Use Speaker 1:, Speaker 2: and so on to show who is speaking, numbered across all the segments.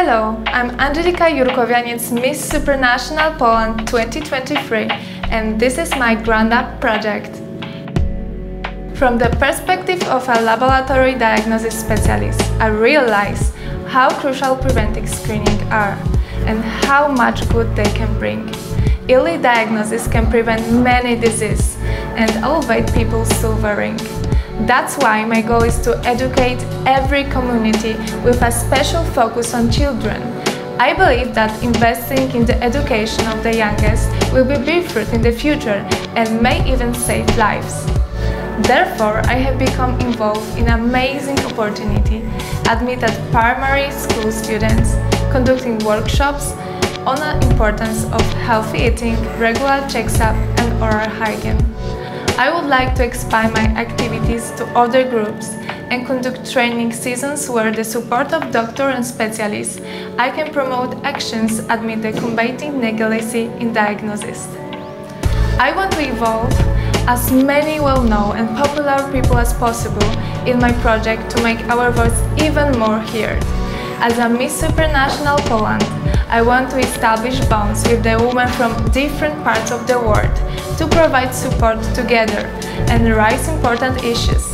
Speaker 1: Hello, I'm Angelika Jurkowianiec, Miss Supranational Poland 2023, and this is my Ground Up project. From the perspective of a laboratory diagnosis specialist, I realize how crucial preventive screening are and how much good they can bring. Early diagnosis can prevent many diseases and elevate people's silvering. That's why my goal is to educate every community with a special focus on children. I believe that investing in the education of the youngest will be big fruit in the future and may even save lives. Therefore, I have become involved in an amazing opportunity, admitted primary school students, conducting workshops on the importance of healthy eating, regular checks-up and oral hygiene. I would like to expand my activities to other groups and conduct training seasons where the support of doctor and specialists I can promote actions amid the combating negligency in diagnosis. I want to involve as many well-known and popular people as possible in my project to make our voice even more heard. As a Miss Supranational Poland, I want to establish bonds with the women from different parts of the world to provide support together and raise important issues.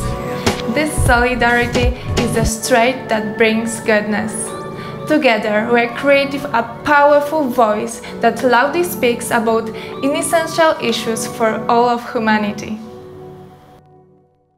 Speaker 1: This solidarity is the strength that brings goodness. Together, we are a powerful voice that loudly speaks about inessential issues for all of humanity.